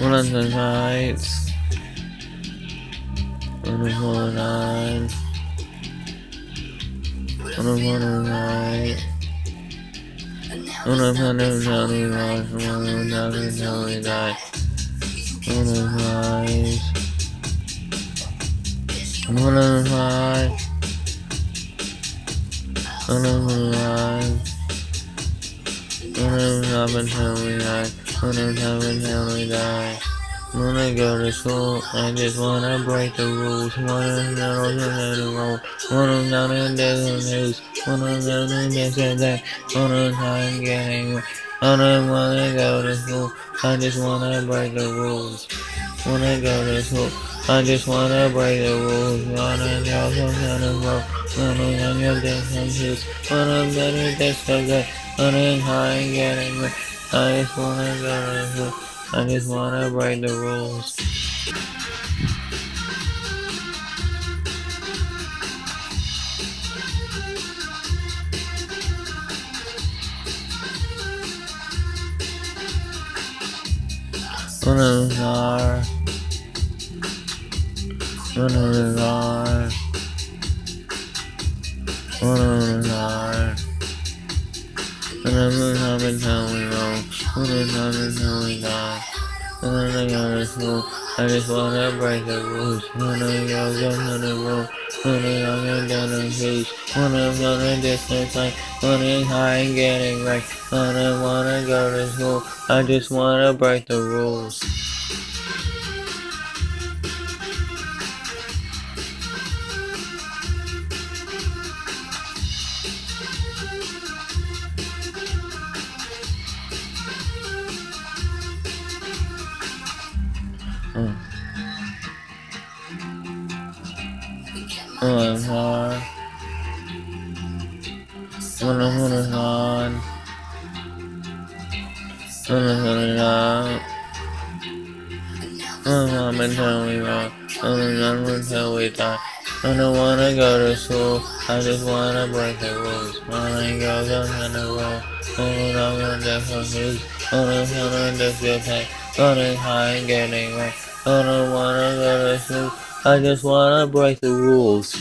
London Heights. London One Nine. London One Nine. London London County Rise. London London County Die. London Rise. London Rise. London Rise. London London County Die. London London County Die. When I go to school, I just wanna break the rules. Wanna know the road. Wanna know the daily news. Wanna know the and that. Wanna try and get angry. I wanna go to school. I just wanna break the rules. Wanna go to school. I just wanna break the rules. Wanna know kind of road. Wanna know your different shoes. Wanna better this or that. Wanna try and get angry. I just wanna go. I just wanna break the rules. Wanna czar. Wanna czar. Wanna move up we roll. Wanna come until we die. Wanna go to school. I just wanna break the rules. Wanna go jump on the road. Wanna go down the beach. Wanna go to distance line. Wanna high and getting right. Wanna wanna go to school. I just wanna break the rules. Wanna hard. Wanna wanna hard. Wanna wanna hard. Wanna mom and tell me wrong. Wanna run until we die. I don't wanna go to school. I just wanna break the rules. Wanna go down the road. Wanna know your different news. Wanna wanna discotheque. Wanna high and getting right. I don't wanna go to school. I just wanna break the rules.